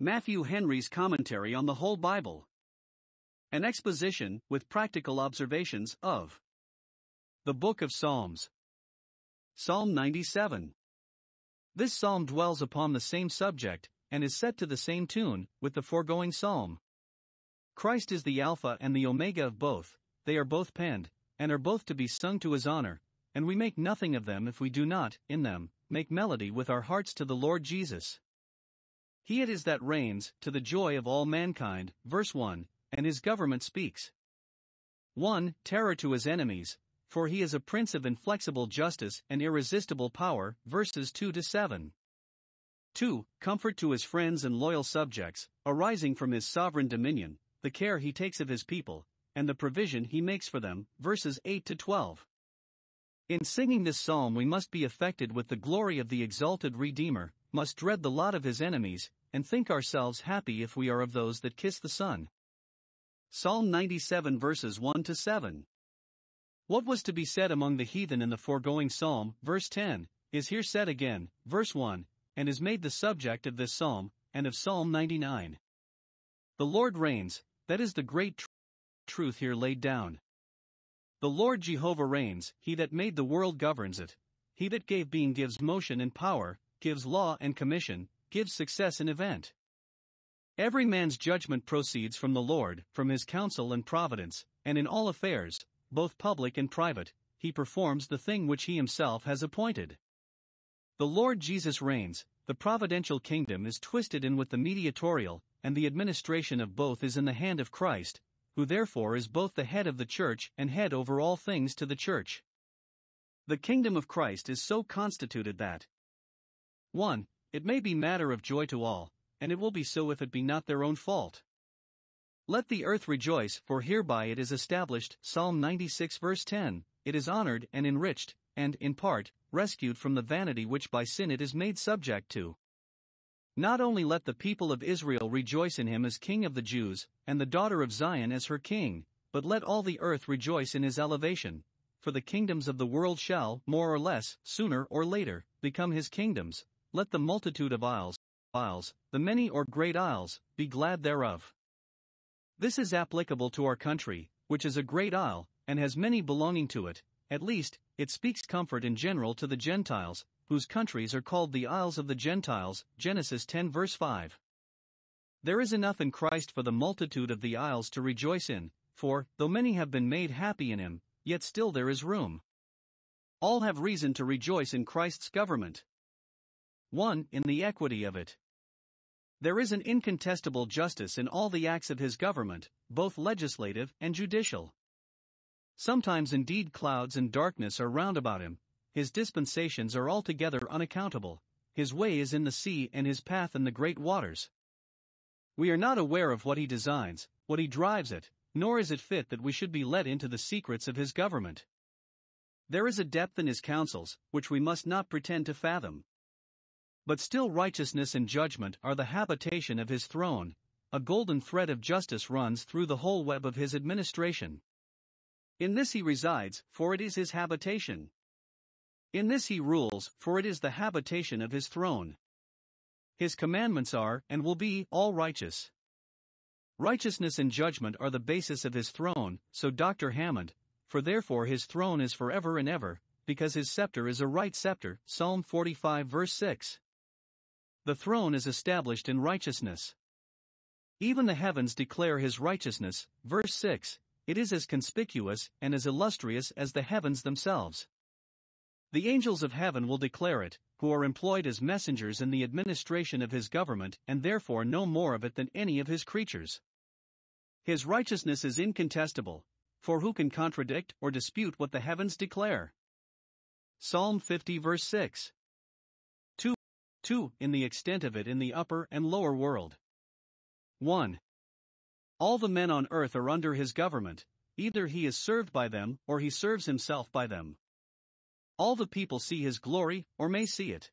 Matthew Henry's Commentary on the Whole Bible. An exposition, with practical observations, of the Book of Psalms. Psalm 97. This psalm dwells upon the same subject, and is set to the same tune, with the foregoing psalm. Christ is the Alpha and the Omega of both, they are both penned, and are both to be sung to his honor, and we make nothing of them if we do not, in them, make melody with our hearts to the Lord Jesus. He it is that reigns, to the joy of all mankind, verse 1, and his government speaks. 1. Terror to his enemies, for he is a prince of inflexible justice and irresistible power, verses 2 to 7. 2. Comfort to his friends and loyal subjects, arising from his sovereign dominion, the care he takes of his people, and the provision he makes for them, verses 8 to 12. In singing this psalm, we must be affected with the glory of the exalted Redeemer, must dread the lot of his enemies, and think ourselves happy if we are of those that kiss the Son. Psalm 97 verses 1 to 7. What was to be said among the heathen in the foregoing psalm, verse 10, is here said again, verse 1, and is made the subject of this psalm, and of Psalm 99. The Lord reigns, that is the great tr- truth here laid down. The Lord Jehovah reigns, he that made the world governs it, he that gave being gives motion and power, gives law and commission, gives success in event. Every man's judgment proceeds from the Lord, from his counsel and providence, and in all affairs, both public and private, he performs the thing which he himself has appointed. The Lord Jesus reigns, the providential kingdom is twisted in with the mediatorial, and the administration of both is in the hand of Christ, who therefore is both the head of the church and head over all things to the church. The kingdom of Christ is so constituted that, 1. It may be matter of joy to all, and it will be so if it be not their own fault. Let the earth rejoice, for hereby it is established. Psalm 96, verse 10 It is honored and enriched, and, in part, rescued from the vanity which by sin it is made subject to. Not only let the people of Israel rejoice in him as King of the Jews, and the daughter of Zion as her King, but let all the earth rejoice in his elevation, for the kingdoms of the world shall, more or less, sooner or later, become his kingdoms, let the multitude of isles, isles, the many or great isles, be glad thereof. This is applicable to our country, which is a great isle, and has many belonging to it, at least, it speaks comfort in general to the Gentiles, whose countries are called the Isles of the Gentiles, Genesis 10 verse 5. There is enough in Christ for the multitude of the isles to rejoice in, for, though many have been made happy in him, yet still there is room. All have reason to rejoice in Christ's government. 1. In the equity of it. There is an incontestable justice in all the acts of his government, both legislative and judicial. Sometimes indeed clouds and darkness are round about him, his dispensations are altogether unaccountable, his way is in the sea and his path in the great waters. We are not aware of what he designs, what he drives at, nor is it fit that we should be let into the secrets of his government. There is a depth in his counsels, which we must not pretend to fathom. But still righteousness and judgment are the habitation of his throne, a golden thread of justice runs through the whole web of his administration. In this he resides, for it is his habitation. In this he rules, for it is the habitation of his throne. His commandments are, and will be, all righteous. Righteousness and judgment are the basis of his throne, so Dr. Hammond, for therefore his throne is forever and ever, because his scepter is a right scepter, Psalm 45 verse 6. The throne is established in righteousness. Even the heavens declare his righteousness, verse 6, it is as conspicuous and as illustrious as the heavens themselves. The angels of heaven will declare it, who are employed as messengers in the administration of his government and therefore know more of it than any of his creatures. His righteousness is incontestable, for who can contradict or dispute what the heavens declare? Psalm 50 verse 6. 2. In the extent of it in the upper and lower world. 1. All the men on earth are under his government, either he is served by them or he serves himself by them. All the people see his glory or may see it.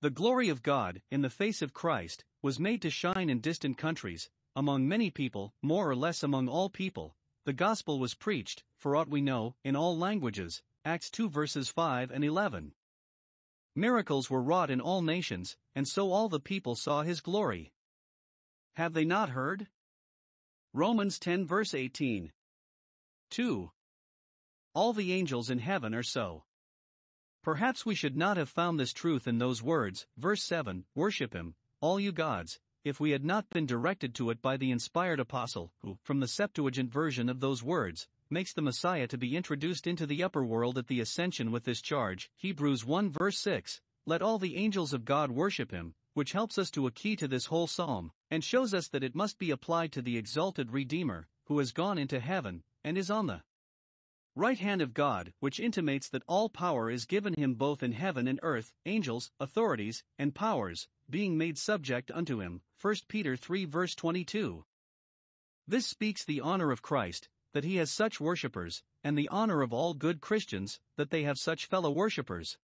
The glory of God, in the face of Christ, was made to shine in distant countries, among many people, more or less among all people. The gospel was preached, for aught we know, in all languages. Acts 2 verses 5 and 11. Miracles were wrought in all nations, and so all the people saw his glory. Have they not heard? Romans 10 verse 18. 2. All the angels in heaven are so. Perhaps we should not have found this truth in those words, verse 7 Worship him, all you gods, if we had not been directed to it by the inspired apostle, who, from the Septuagint version of those words, makes the Messiah to be introduced into the upper world at the ascension with this charge. Hebrews 1 verse 6 Let all the angels of God worship him, which helps us to a key to this whole psalm, and shows us that it must be applied to the exalted Redeemer, who has gone into heaven, and is on the right hand of God, which intimates that all power is given him both in heaven and earth, angels, authorities, and powers, being made subject unto him. 1 Peter 3 verse 22. This speaks the honor of Christ, that he has such worshippers, and the honor of all good Christians, that they have such fellow worshippers.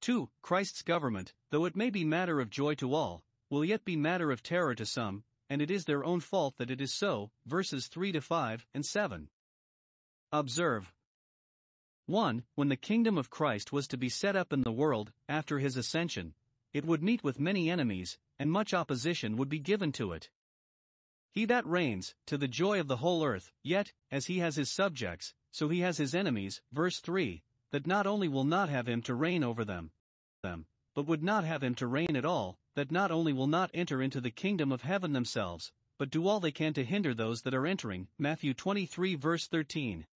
2. Christ's government, though it may be matter of joy to all, will yet be matter of terror to some, and it is their own fault that it is so. Verses 3 to 5 and 7. Observe 1. When the kingdom of Christ was to be set up in the world, after his ascension, it would meet with many enemies, and much opposition would be given to it. He that reigns, to the joy of the whole earth, yet, as he has his subjects, so he has his enemies, verse 3, that not only will not have him to reign over them, them, but would not have him to reign at all, that not only will not enter into the kingdom of heaven themselves, but do all they can to hinder those that are entering. Matthew 23 verse 13.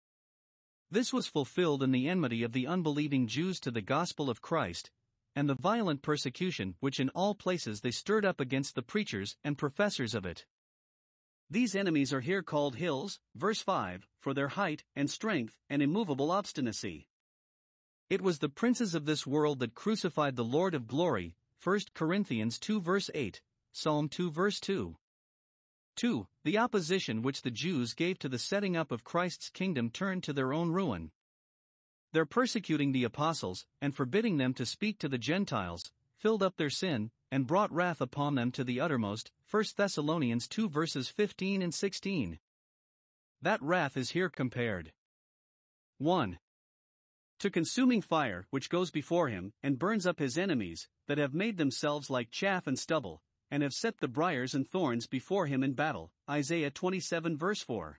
This was fulfilled in the enmity of the unbelieving Jews to the gospel of Christ, and the violent persecution which in all places they stirred up against the preachers and professors of it. These enemies are here called hills, verse 5, for their height and strength and immovable obstinacy. It was the princes of this world that crucified the Lord of glory, 1 Corinthians 2 verse 8, Psalm 2 verse 2. 2. The opposition which the Jews gave to the setting up of Christ's kingdom turned to their own ruin. Their persecuting the apostles, and forbidding them to speak to the Gentiles, filled up their sin, and brought wrath upon them to the uttermost. 1 Thessalonians 2 verses 15 and 16. That wrath is here compared. 1. To consuming fire which goes before him, and burns up his enemies, that have made themselves like chaff and stubble, and have set the briars and thorns before him in battle. Isaiah 27 verse 4.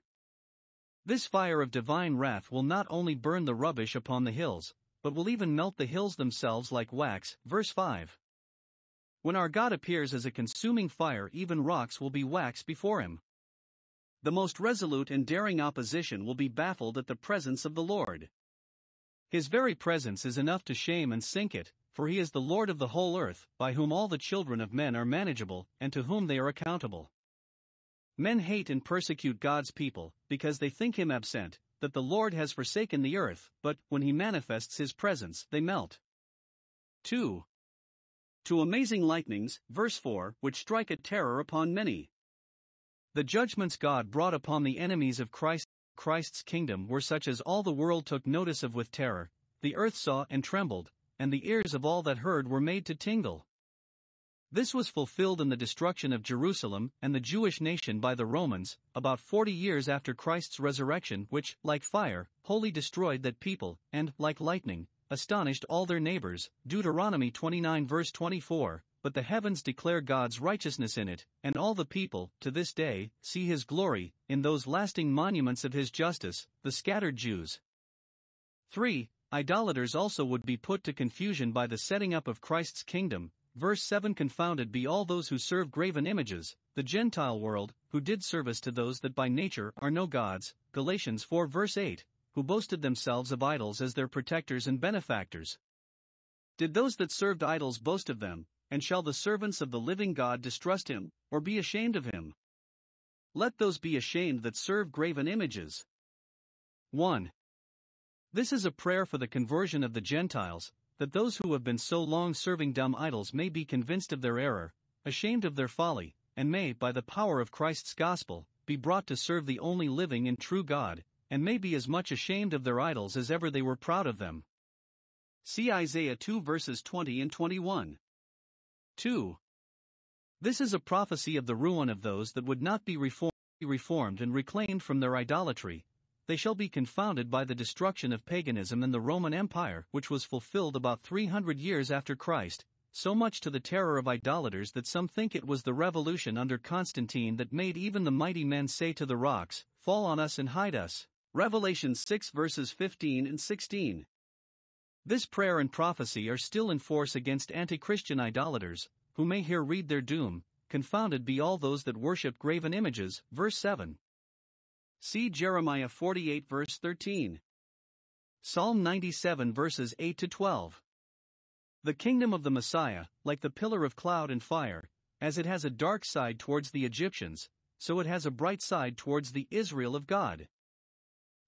This fire of divine wrath will not only burn the rubbish upon the hills, but will even melt the hills themselves like wax. Verse 5. When our God appears as a consuming fire, even rocks will be wax before him. The most resolute and daring opposition will be baffled at the presence of the Lord. His very presence is enough to shame and sink it, for he is the Lord of the whole earth, by whom all the children of men are manageable, and to whom they are accountable. Men hate and persecute God's people, because they think him absent, that the Lord has forsaken the earth, but, when he manifests his presence, they melt. 2. To amazing lightnings, verse 4, which strike a terror upon many. The judgments God brought upon the enemies of Christ, Christ's kingdom were such as all the world took notice of with terror, the earth saw and trembled, and the ears of all that heard were made to tingle. This was fulfilled in the destruction of Jerusalem and the Jewish nation by the Romans, about forty years after Christ's resurrection, which, like fire, wholly destroyed that people, and, like lightning, astonished all their neighbors. Deuteronomy 29 verse 24. But the heavens declare God's righteousness in it, and all the people, to this day, see his glory, in those lasting monuments of his justice, the scattered Jews. 3. Idolaters also would be put to confusion by the setting up of Christ's kingdom. Verse 7 Confounded be all those who serve graven images, the Gentile world, who did service to those that by nature are no gods. Galatians 4 verse 8, who boasted themselves of idols as their protectors and benefactors. Did those that served idols boast of them, and shall the servants of the living God distrust him, or be ashamed of him? Let those be ashamed that serve graven images. 1. This is a prayer for the conversion of the Gentiles, that those who have been so long serving dumb idols may be convinced of their error, ashamed of their folly, and may, by the power of Christ's gospel, be brought to serve the only living and true God, and may be as much ashamed of their idols as ever they were proud of them. See Isaiah 2 verses 20 and 21. 2. This is a prophecy of the ruin of those that would not be reformed, and reclaimed from their idolatry, they shall be confounded by the destruction of paganism in the Roman Empire, which was fulfilled about 300 years after Christ. so much to the terror of idolaters that some think it was the revolution under Constantine that made even the mighty men say to the rocks, Fall on us and hide us. Revelation 6 verses 15 and 16. This prayer and prophecy are still in force against anti Christian idolaters, who may here read their doom, confounded be all those that worship graven images. Verse 7. See Jeremiah 48 verse 13. Psalm 97 verses 8 to 12. The kingdom of the Messiah, like the pillar of cloud and fire, as it has a dark side towards the Egyptians, so it has a bright side towards the Israel of God.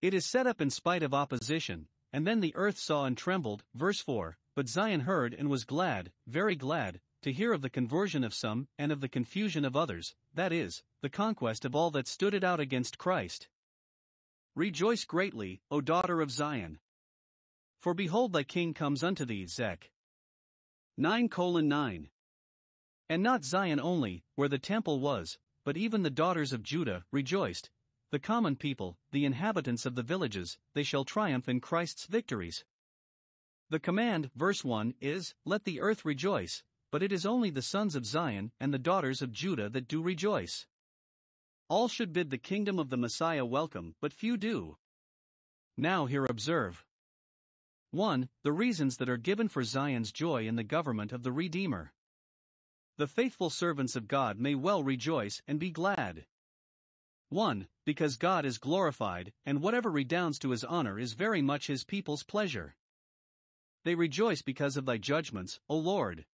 It is set up in spite of opposition, and then the earth saw and trembled. Verse 4 But Zion heard and was glad, very glad, to hear of the conversion of some and of the confusion of others, that is, the conquest of all that stood it out against Christ. Rejoice greatly, O daughter of Zion. For behold, thy king comes unto thee, Zech. 9 9. And not Zion only, where the temple was, but even the daughters of Judah rejoiced. The common people, the inhabitants of the villages, they shall triumph in Christ's victories. The command, verse 1, is, Let the earth rejoice, but it is only the sons of Zion and the daughters of Judah that do rejoice. All should bid the kingdom of the Messiah welcome, but few do. Now here observe. 1. The reasons that are given for Zion's joy in the government of the Redeemer. The faithful servants of God may well rejoice and be glad. 1. Because God is glorified, and whatever redounds to his honor is very much his people's pleasure. They rejoice because of thy judgments, O Lord.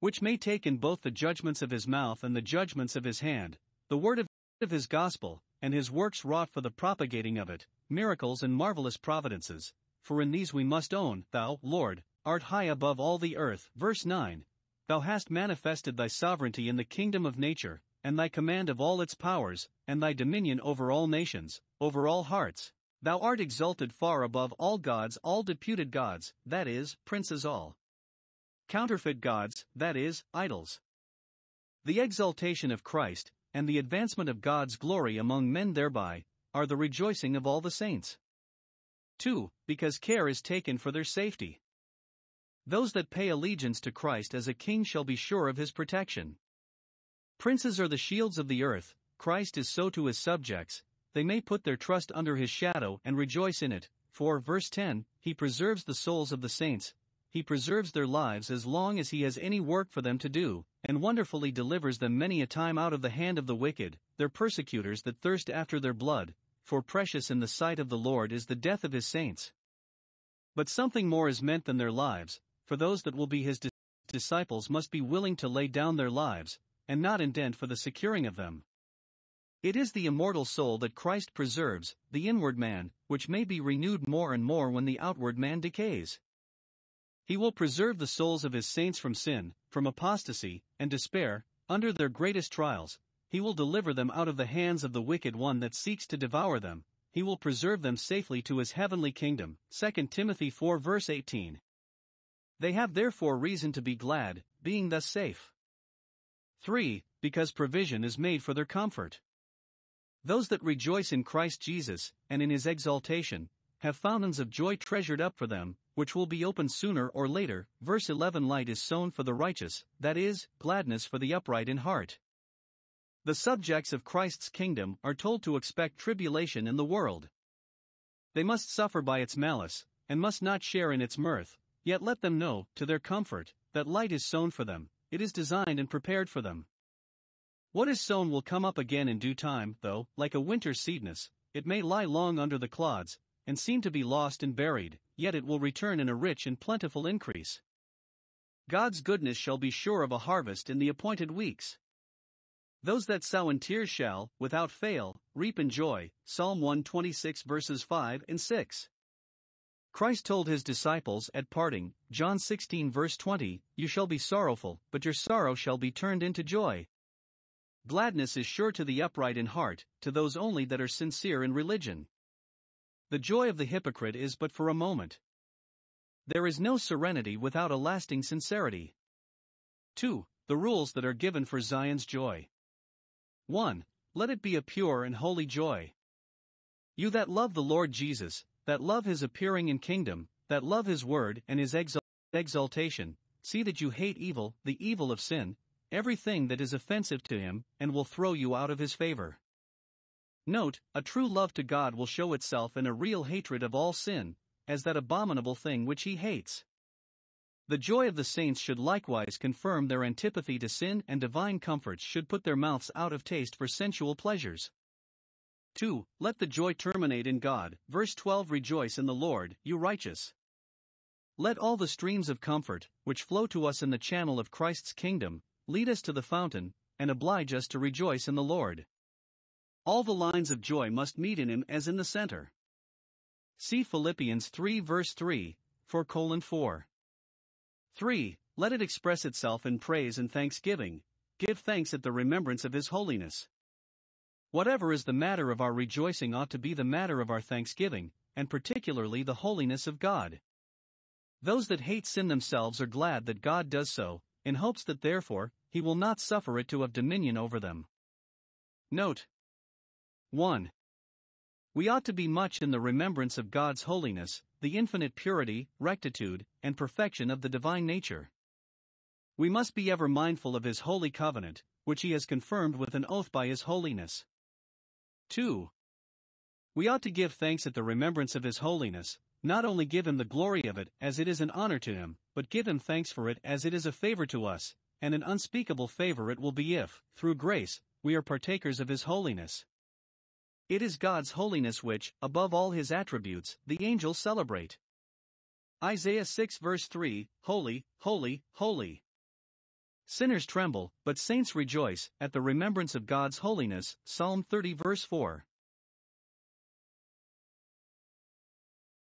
Which may take in both the judgments of his mouth and the judgments of his hand, the word of his gospel, and his works wrought for the propagating of it, miracles and marvelous providences, for in these we must own, Thou, Lord, art high above all the earth. Verse 9 Thou hast manifested thy sovereignty in the kingdom of nature, and thy command of all its powers, and thy dominion over all nations, over all hearts. Thou art exalted far above all gods, all deputed gods, that is, princes all. Counterfeit gods, that is, idols. The exaltation of Christ, and the advancement of God's glory among men thereby, are the rejoicing of all the saints. 2. Because care is taken for their safety. Those that pay allegiance to Christ as a king shall be sure of his protection. Princes are the shields of the earth, Christ is so to his subjects, they may put their trust under his shadow and rejoice in it. For, verse 10, he preserves the souls of the saints, he preserves their lives as long as he has any work for them to do, and wonderfully delivers them many a time out of the hand of the wicked, their persecutors that thirst after their blood, for precious in the sight of the Lord is the death of his saints. But something more is meant than their lives, for those that will be his disciples must be willing to lay down their lives, and not indent for the securing of them. It is the immortal soul that Christ preserves, the inward man, which may be renewed more and more when the outward man decays. He will preserve the souls of his saints from sin, from apostasy, and despair, under their greatest trials, he will deliver them out of the hands of the wicked one that seeks to devour them, he will preserve them safely to his heavenly kingdom. 2 Timothy 4 verse 18. They have therefore reason to be glad, being thus safe. 3. Because provision is made for their comfort. Those that rejoice in Christ Jesus, and in his exaltation, have fountains of joy treasured up for them, which will be opened sooner or later. Verse 11 Light is sown for the righteous, that is, gladness for the upright in heart. The subjects of Christ's kingdom are told to expect tribulation in the world. They must suffer by its malice, and must not share in its mirth, yet let them know, to their comfort, that light is sown for them, it is designed and prepared for them. What is sown will come up again in due time, though, like a winter seedness, it may lie long under the clods, and seem to be lost and buried, yet it will return in a rich and plentiful increase. God's goodness shall be sure of a harvest in the appointed weeks. Those that sow in tears shall, without fail, reap in joy. Psalm 126 verses 5 and 6. Christ told his disciples at parting, John 16 verse 20, You shall be sorrowful, but your sorrow shall be turned into joy. Gladness is sure to the upright in heart, to those only that are sincere in religion. The joy of the hypocrite is but for a moment. There is no serenity without a lasting sincerity. 2. The rules that are given for Zion's joy. 1. Let it be a pure and holy joy. You that love the Lord Jesus, that love his appearing in kingdom, that love his word and his exaltation, see that you hate evil, the evil of sin, everything that is offensive to him, and will throw you out of his favor. Note, a true love to God will show itself in a real hatred of all sin, as that abominable thing which he hates. The joy of the saints should likewise confirm their antipathy to sin, and divine comforts should put their mouths out of taste for sensual pleasures. 2. Let the joy terminate in God. Verse 12 Rejoice in the Lord, you righteous. Let all the streams of comfort, which flow to us in the channel of Christ's kingdom, lead us to the fountain, and oblige us to rejoice in the Lord. All the lines of joy must meet in Him as in the center. See Philippians 3 verse 3, 4 colon 4. 3. Let it express itself in praise and thanksgiving. Give thanks at the remembrance of His holiness. Whatever is the matter of our rejoicing ought to be the matter of our thanksgiving, and particularly the holiness of God. Those that hate sin themselves are glad that God does so, in hopes that therefore, he will not suffer it to have dominion over them. Note 1. We ought to be much in the remembrance of God's holiness, the infinite purity, rectitude, and perfection of the divine nature. We must be ever mindful of His holy covenant, which He has confirmed with an oath by His holiness. 2. We ought to give thanks at the remembrance of His holiness, not only give Him the glory of it as it is an honor to Him, but give Him thanks for it as it is a favor to us, and an unspeakable favor it will be if, through grace, we are partakers of His holiness. It is God's holiness which, above all His attributes, the angels celebrate. Isaiah 6 verse 3 Holy, holy, holy. Sinners tremble, but saints rejoice, at the remembrance of God's holiness. Psalm 30 verse 4.